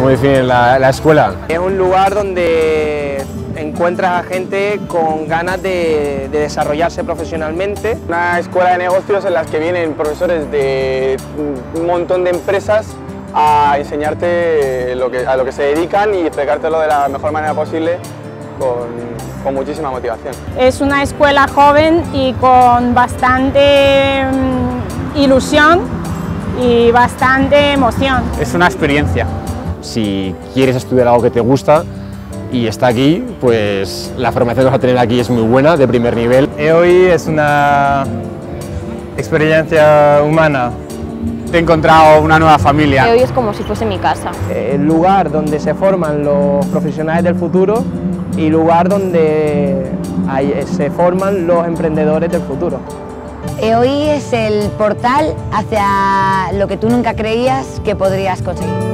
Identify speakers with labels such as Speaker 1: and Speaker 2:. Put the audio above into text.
Speaker 1: ¿Cómo definen la, la escuela?
Speaker 2: Es un lugar donde encuentras a gente con ganas de, de, desarrollarse profesionalmente.
Speaker 3: Una escuela de negocios en la que vienen profesores de un montón de empresas a enseñarte lo que, a lo que se dedican y explicártelo de la mejor manera posible con, con muchísima motivación.
Speaker 4: Es una escuela joven y con bastante mm, ilusión y bastante emoción.
Speaker 5: Es una experiencia.
Speaker 1: Si quieres estudiar algo que te gusta y está aquí, pues la formación que vas a tener aquí es muy buena, de primer nivel.
Speaker 5: hoy es una experiencia humana. He encontrado una nueva familia.
Speaker 6: Hoy es como si fuese mi casa.
Speaker 2: El lugar donde se forman los profesionales del futuro y lugar donde se forman los emprendedores del futuro.
Speaker 7: Hoy es el portal hacia lo que tú nunca creías que podrías conseguir.